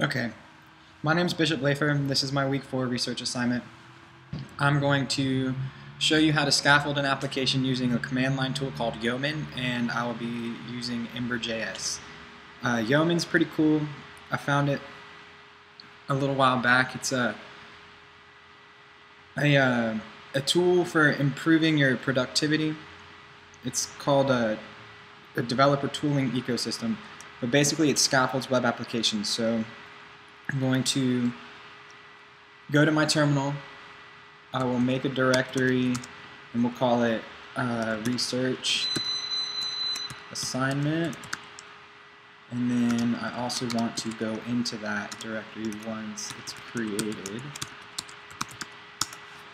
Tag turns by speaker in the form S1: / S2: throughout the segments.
S1: Okay, my name is Bishop Lafer. This is my week four research assignment. I'm going to show you how to scaffold an application using a command line tool called Yeoman, and I will be using Ember.js. Uh, Yeoman's pretty cool. I found it a little while back. It's a a, uh, a tool for improving your productivity. It's called a, a developer tooling ecosystem, but basically it scaffolds web applications. So I'm going to go to my terminal. I will make a directory and we'll call it uh, research assignment. And then I also want to go into that directory once it's created.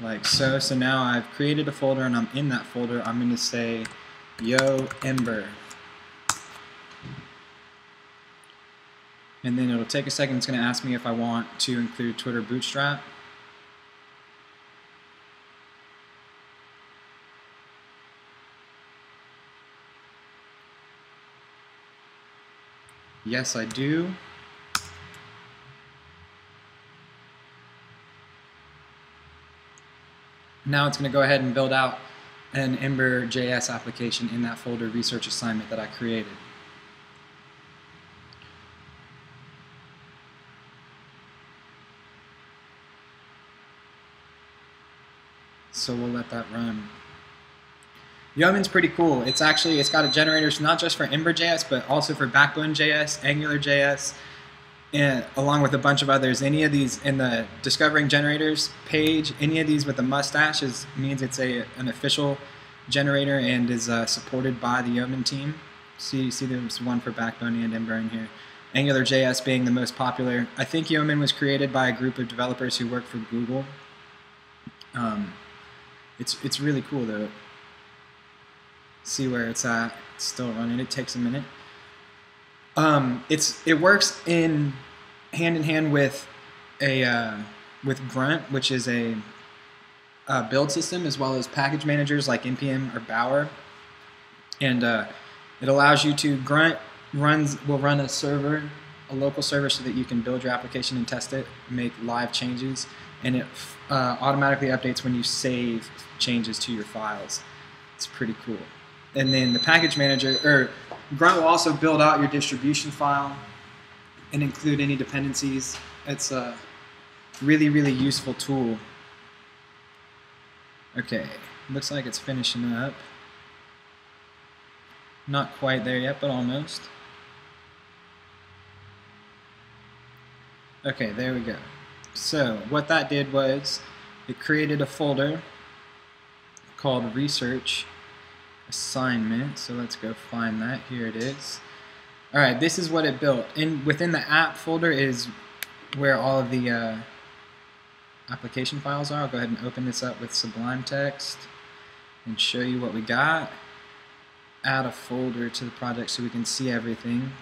S1: Like so. So now I've created a folder and I'm in that folder. I'm going to say yo ember. And then it'll take a second. It's going to ask me if I want to include Twitter Bootstrap. Yes, I do. Now it's going to go ahead and build out an Ember.js application in that folder research assignment that I created. So we'll let that run. Yeoman's pretty cool. It's actually, it's got a generator not just for Ember.js, but also for Backbone.js, AngularJS, and along with a bunch of others. Any of these in the Discovering Generators page, any of these with the mustache is, means it's a an official generator and is uh, supported by the Yeoman team. See, see there's one for Backbone and Ember in here. AngularJS being the most popular. I think Yeoman was created by a group of developers who work for Google. Um, it's it's really cool though. See where it's at. It's still running. It takes a minute. Um, it's it works in hand in hand with a uh, with Grunt, which is a, a, build system, as well as package managers like npm or Bower, and uh, it allows you to Grunt runs will run a server, a local server, so that you can build your application and test it, make live changes, and it uh, automatically updates when you save changes to your files. It's pretty cool. And then the package manager, or Grunt will also build out your distribution file and include any dependencies. It's a really, really useful tool. Okay, looks like it's finishing up. Not quite there yet, but almost. Okay, there we go. So what that did was it created a folder called research assignment. So let's go find that. Here it is. All right, this is what it built. In within the app folder is where all of the uh, application files are. I'll go ahead and open this up with Sublime Text and show you what we got. Add a folder to the project so we can see everything.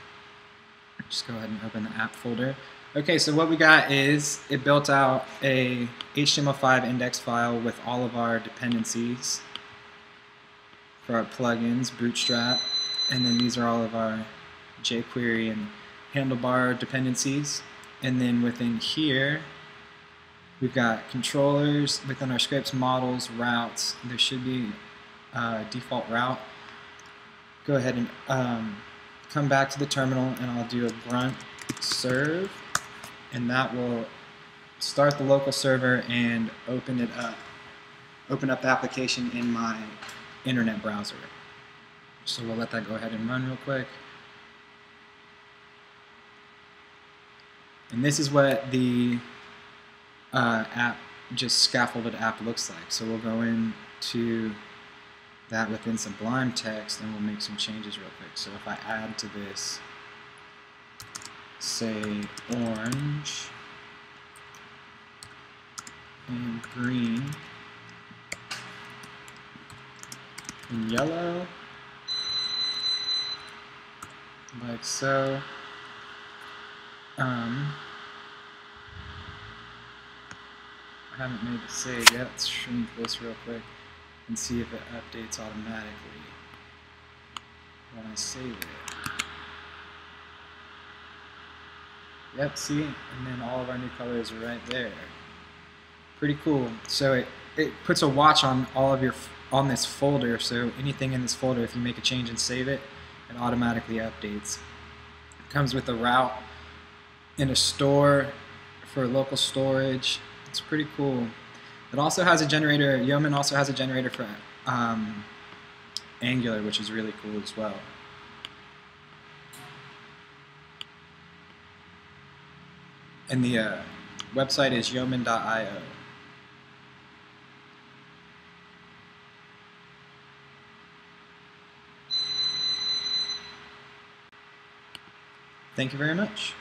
S1: Just go ahead and open the app folder. Okay, so what we got is it built out a HTML5 index file with all of our dependencies for our plugins, Bootstrap, and then these are all of our jQuery and handlebar dependencies. And then within here, we've got controllers within our scripts, models, routes. There should be a default route. Go ahead and um, come back to the terminal and I'll do a grunt serve and that will start the local server and open it up open up the application in my internet browser. So we'll let that go ahead and run real quick. And this is what the uh, app just scaffolded app looks like. So we'll go into that within Sublime Text and we'll make some changes real quick. So if I add to this say orange and green and yellow. Like so. Um, I haven't made a save yet. Let's shrink this real quick and see if it updates automatically when I save it Yep, see? And then all of our new colors are right there. Pretty cool. So it, it puts a watch on all of your on this folder, so anything in this folder, if you make a change and save it, it automatically updates. It comes with a route in a store for local storage. It's pretty cool. It also has a generator, Yeoman also has a generator for um, Angular, which is really cool as well. And the uh, website is yeoman.io. Thank you very much.